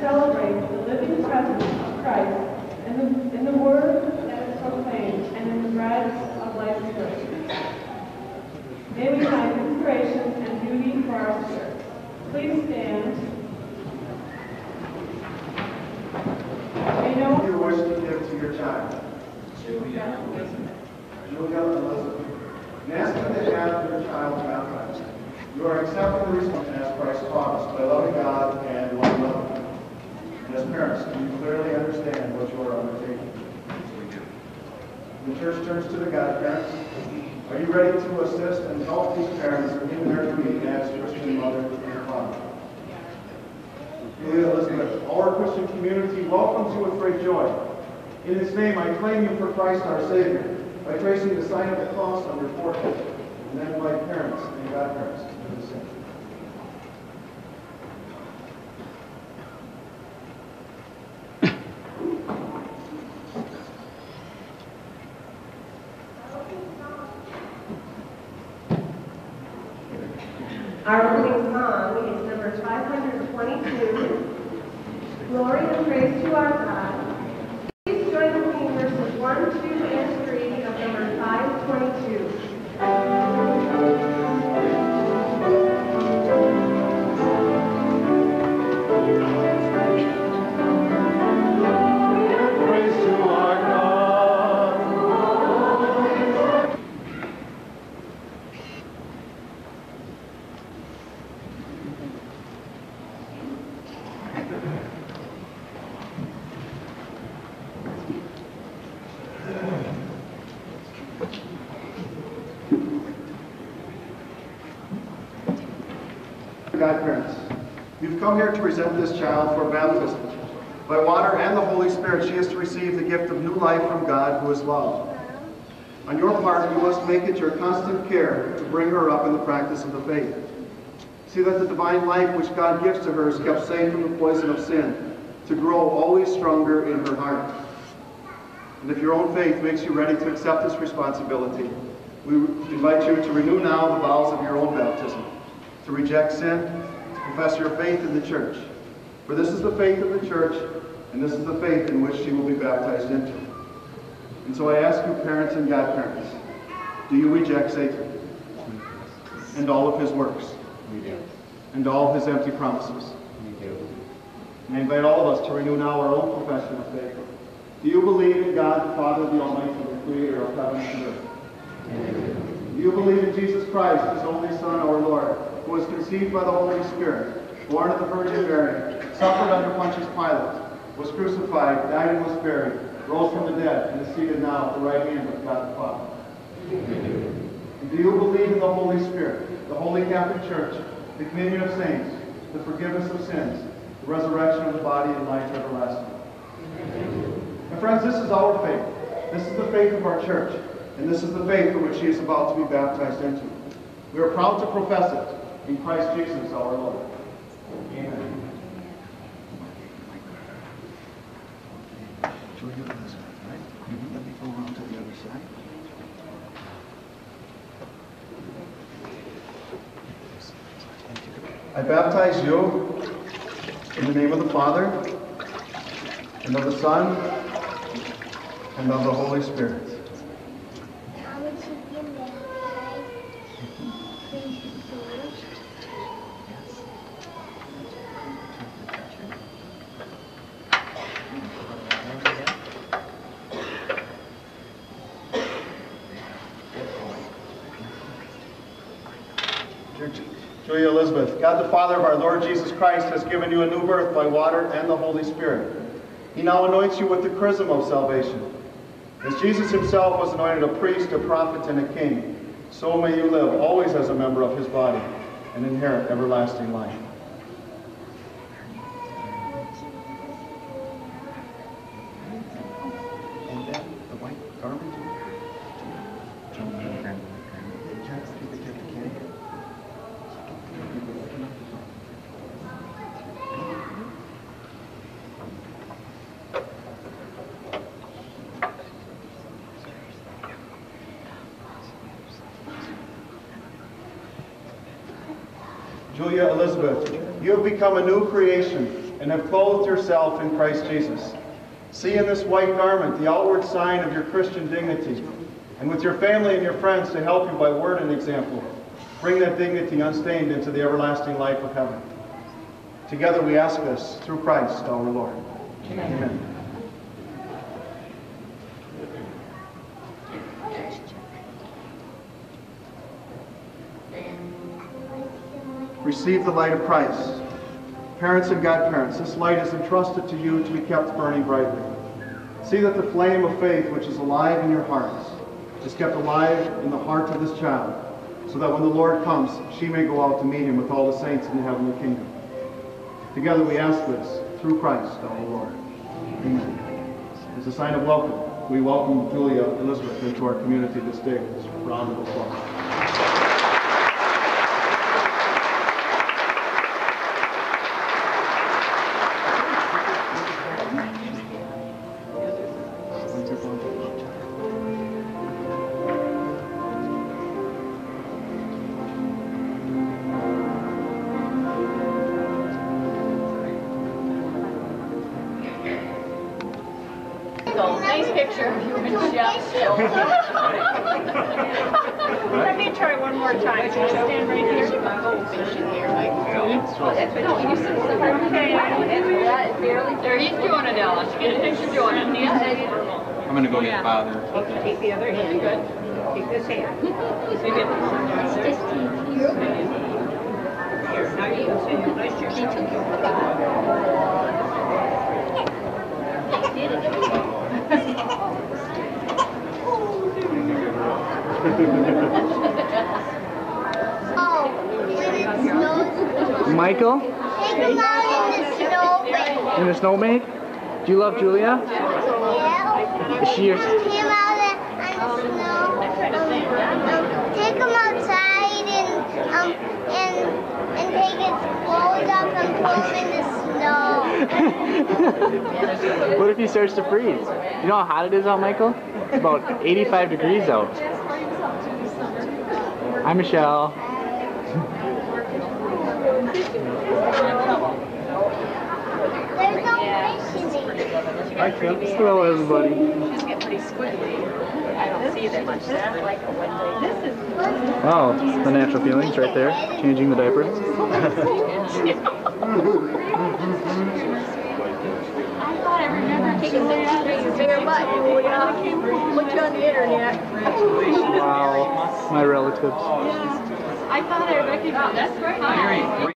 celebrate the living presence of Christ in the, in the word that is proclaimed and in the bread of life's good. May we find inspiration and beauty for our spirits. Please stand. May no you wish to give to your child? Julia Julia Elizabeth. In asking that you have your child baptized, you are accepting the responsibility as Christ us by loving God and one another. As parents, do you clearly understand what you are undertaking? The church turns to the godparents. Are you ready to assist and help these parents in their duty as Christian mother and father? Julia Elizabeth, our Christian community welcomes you with great joy. In His name, I claim you for Christ our Savior by tracing the sign of the cross on your forehead, and then by parents and godparents to the same. Our opening song is number 522, Glory and Praise to Our God. Godparents, you've come here to present this child for baptism. By water and the Holy Spirit, she is to receive the gift of new life from God who is love. On your part, you must make it your constant care to bring her up in the practice of the faith. See that the divine life which God gives to her is kept safe from the poison of sin, to grow always stronger in her heart. And if your own faith makes you ready to accept this responsibility, we invite you to renew now the vows of your own baptism, to reject sin, to profess your faith in the church. For this is the faith of the church, and this is the faith in which she will be baptized into. And so I ask you, parents and godparents, do you reject Satan and all of his works We do. and all his empty promises? We do. And I invite all of us to renew now our own profession of faith. Do you believe in God, the Father, the Almighty, the Creator of heaven and earth? Do you believe in Jesus Christ, His only Son, our Lord, who was conceived by the Holy Spirit, born of the Virgin Mary, suffered under Pontius Pilate, was crucified, died and was buried, rose from the dead, and is seated now at the right hand of God the Father? And do you believe in the Holy Spirit, the Holy Catholic Church, the communion of saints, the forgiveness of sins, the resurrection of the body, and life everlasting? And friends, this is our faith. This is the faith of our church. And this is the faith for which she is about to be baptized into. We are proud to profess it in Christ Jesus our Lord. Amen. Julia Elizabeth, right? Mm-hmm. Let me go around to the other side. I baptize you in the name of the Father, and of the Son, and of the Holy Spirit. Julia Elizabeth, God the Father of our Lord Jesus Christ has given you a new birth by water and the Holy Spirit. He now anoints you with the chrism of salvation. As Jesus himself was anointed a priest, a prophet, and a king, so may you live always as a member of his body and inherit everlasting life. Julia Elizabeth, you have become a new creation. and have clothed yourself in Christ Jesus. See in this white garment the outward sign of your Christian dignity, and with your family and your friends to help you by word and example, bring that dignity unstained into the everlasting life of heaven. Together we ask this through Christ our Lord. Amen. Receive the light of Christ. Parents and godparents, this light is entrusted to you to be kept burning brightly. See that the flame of faith which is alive in your hearts is kept alive in the heart of this child, so that when the Lord comes, she may go out to meet him with all the saints in the heavenly kingdom. Together we ask this through Christ our Lord. Amen. As a sign of welcome, we welcome Julia Elizabeth into our community this day this round of applause. Nice picture of you and Jeff. Let me try one more time. Can you stand right here? Okay. There he's doing it, Alice. Get a picture doing it. Yeah. I'm gonna go get father. Take the other hand. Good. Take this hand. Maybe Here, now you can say, bless yourself. When it Michael, take them out in the in the snowbank? Do you love Julia? Yeah. Is she your... Take him out in- on the snow. Um, um, take him outside and, um, and, and take his clothes off and put him in the snow. what if he starts to freeze? You know how hot it is out, Michael? It's about 85 degrees out. Hi, Michelle. There's no fish in it. Hi, Kim. Hello, everybody. Just get pretty squiggly. I don't see that much. That's like a wet This is Wow, the natural feelings right there. Changing the diaper. I thought I remember taking pictures of your butt. Look uh, you on the internet. Wow, my relatives. I thought I recognized. That's right.